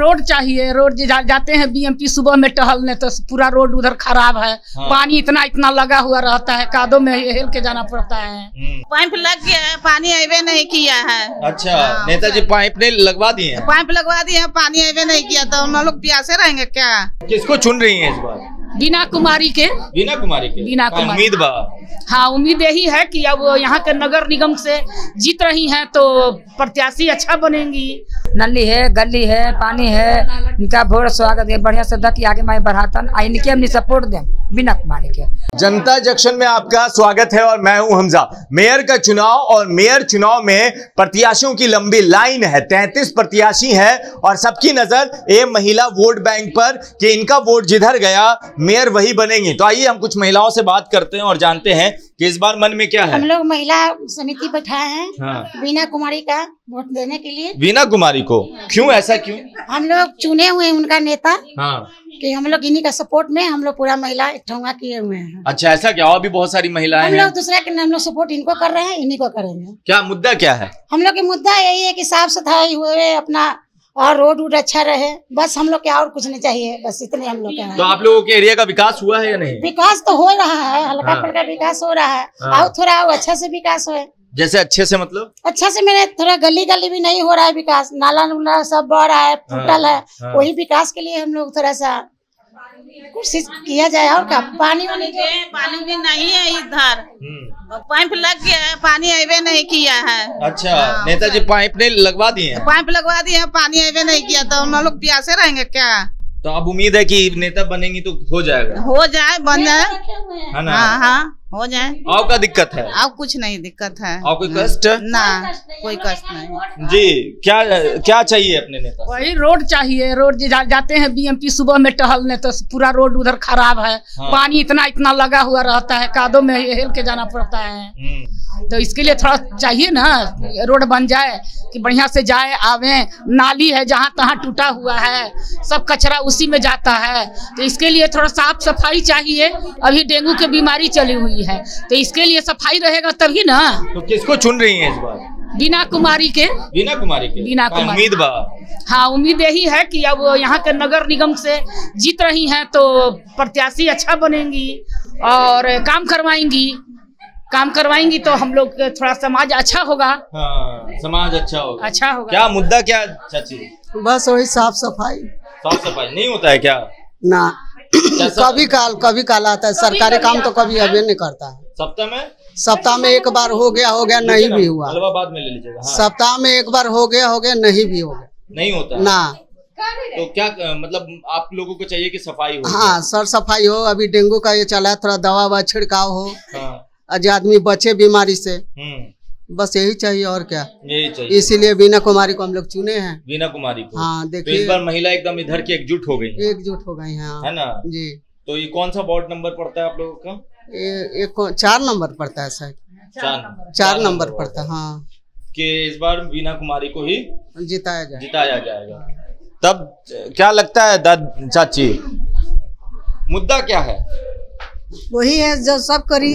Road चाहिए road जे जा, जाते हैं बीएमपी सुबह में टहलने तो पूरा रोड उधर खराब है। हाँ। पानी इतना इतना लगा हुआ रहता है कादो में हेल के जाना पड़ता है। हम्म, पाइप लग गया है पानी अबे नहीं किया है। अच्छा हाँ, नेताजी पाइप ने लगवा दिए पाइप लगवा दिए पानी अबे नहीं किया तो हम लोग प्यासे रहेंगे क्या? किसको चुन रही है इस बार? बीना कुमारी के। बीना कुमारी के? बीना हाँ, कुमारी। उम्मीद बा हाँ उम्मीद यही है कि अब यहाँ के नगर निगम से जीत रही हैं तो प्रत्याशी अच्छा बनेंगी। नली है, गली है, पानी है। इनका भोर स्वागत है, बढ़िया से दक आगे मैं बढ़ातन इनके हमने सपोर्ट दें बिना कुमारी के। जनता जंक्शन में आपका स्वागत है और मैं हूँ हमजा। मेयर का चुनाव और मेयर चुनाव में प्रत्याशियों की लंबी लाइन है। तैंतीस प्रत्याशी हैं और सबकी नज़र ए महिला वोट बैंक पर कि इनका वोट जिधर गया मेयर वही बनेंगी। तो आइए हम कुछ महिलाओं से बात करते हैं और जानते हैं कि इस बार मन में क्या है। हम लोग महिला समिति बैठाए हैं हाँ। बीना कुमारी का वोट देने के लिए। वीना कुमारी को। क्यों ऐसा क्यों? हम लोग चुने हुए उनका नेता। हाँ। कि हम लोग इन्हीं का सपोर्ट में हम लोग पूरा महिला इकट्ठा किए हुए हैं। अच्छा ऐसा क्या? और भी बहुत सारी महिलाएँ हम लोग दूसरा के हम लोग सपोर्ट इनको कर रहे हैं इन्हीं को करेंगे। क्या मुद्दा क्या है? हम लोग की मुद्दा यही है कि साफ़ सफ़ाई हुए अपना और रोड वोड अच्छा रहे। बस हम लोग के और कुछ नहीं चाहिए बस इतने हम लोग तो आप लोगों के एरिया का विकास हुआ है या नहीं? विकास तो हो रहा है हल्का हाँ। फुल्का विकास हो रहा है। हाँ। और थोड़ा और अच्छा से विकास हो। जैसे अच्छे से मतलब? अच्छा से मैंने थोड़ा गली गली भी नहीं हो रहा है विकास। नाला नुला सब बढ़ रहा है फुटल है। हाँ। वही विकास के लिए हम लोग थोड़ा सा कोशिश किया जाए और क्या पानी वानी पानी भी नहीं है इधर। हम्म, पाइप लग गया है पानी अबे नहीं किया है। अच्छा हाँ, नेताजी पाइप ने लगवा दिए पाइप लगवा दिए पानी अबे नहीं किया तो हम लोग प्यासे रहेंगे क्या? तो अब उम्मीद है कि नेता बनेंगी तो हो जाएगा। हो जाए बन। जाए है ना? हाँ हाँ। हो जाए। आओ का दिक्कत है? अब कुछ नहीं दिक्कत है। और कोई कष्ट? ना कोई कष्ट नहीं। जी क्या क्या चाहिए अपने नेता वही रोड चाहिए रोड जे जा, जाते हैं बीएमपी सुबह में टहलने तो पूरा रोड उधर खराब है। हाँ। पानी इतना इतना लगा हुआ रहता है कादो में हेल के जाना पड़ता है। हम्म, तो इसके लिए थोड़ा चाहिए ना रोड बन जाए कि बढ़िया से जाए आवे। नाली है जहाँ तहाँ टूटा हुआ है सब कचरा उसी में जाता है। तो इसके लिए थोड़ा साफ़ सफ़ाई चाहिए। अभी डेंगू की बीमारी चली हुई है। तो इसके लिए सफ़ाई रहेगा तभी ना। तो किसको चुन रही हैं इस बार? बीना कुमारी के। बीना कुमारी के। बीना हाँ, कुमारी। उम्मीद बा। हाँ उम्मीद यही है कि अब यहाँ के नगर निगम से जीत रही हैं तो प्रत्याशी अच्छा बनेंगी और काम करवाएँगी। काम करवाएँगी तो हम लोग थोड़ा समाज अच्छा होगा। हाँ समाज अच्छा होगा। अच्छा होगा। क्या मुद्दा क्या चाची? बस वही साफ़ सफ़ाई। साफ़ सफ़ाई नहीं होता है क्या? ना। कभी काल कभी काल आता है। सरकारी काम तो कभी अभी नहीं करता। है सप्ताह में? सप्ताह में एक बार हो गया हो गया नहीं भी हुआ। बाद में ले लीजिएगा हाँ, सप्ताह में एक बार हो गया हो गया नहीं भी हो गया। नहीं होता? ना। तो क्या मतलब आप लोगों को चाहिए कि सफ़ाई हो? हाँ सर सफ़ाई हो अभी डेंगू का ये चला है थोड़ा दवा ववा छिड़काव हो। हाँ। आज आदमी बचे बीमारी से। हम्म। बस यही चाहिए और क्या? यही चाहिए। इसीलिए बीना कुमारी को हम लोग चुने हैं। वीना कुमारी को। हाँ तो इस देखिए। बार महिला एकदम इधर की एकजुट हो गई एकजुट हो गई हैं है। हाँ ना? जी। तो ये कौन सा वार्ड नंबर पड़ता है आप लोगों का? ये एक चार नंबर पड़ता है सर। चार चार नंबर पड़ता है हाँ। कि इस बार बीना कुमारी को ही जिताया जाए। जिताया जाएगा। तब क्या लगता है दाद चाची? मुद्दा क्या है? वही है जो सब करी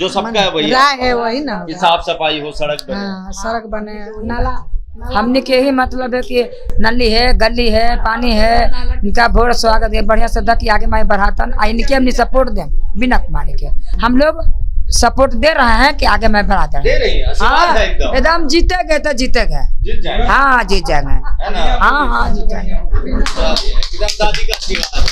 जो सबका है वही राय है वही ना। कि साफ़ सफ़ाई हो सड़क बने। हाँ सड़क बने। नाला। हमने के यही मतलब है कि नली है गली है पानी है इनका भोर स्वागत है बढ़िया से दक आगे मैं बढ़ातन आ इनके हमने सपोर्ट दें बिना कुमारी के। हम लोग सपोर्ट दे रहे हैं कि आगे मैं बढ़ा दे। है हाँ एकदम। जीते गए तो जीते गए। हाँ जीत जाएँगे। हाँ हाँ जीत जाएँगे एकदम दादी का आशीर्वाद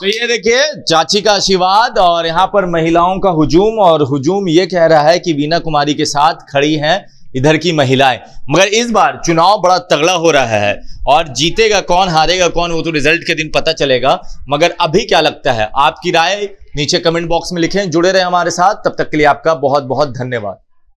तो ये देखिए, चाची का आशीर्वाद और यहाँ पर महिलाओं का हुजूम और हुजूम ये कह रहा है कि वीना कुमारी के साथ खड़ी हैं इधर की महिलाएँ। मगर इस बार चुनाव बड़ा तगड़ा हो रहा है और जीतेगा कौन, हारेगा कौन, वो तो रिज़ल्ट के दिन पता चलेगा। मगर अभी क्या लगता है? आपकी राय नीचे कमेंट बॉक्स में लिखें। जुड़े रहे हमारे साथ। तब तक के लिए आपका बहुत बहुत धन्यवाद।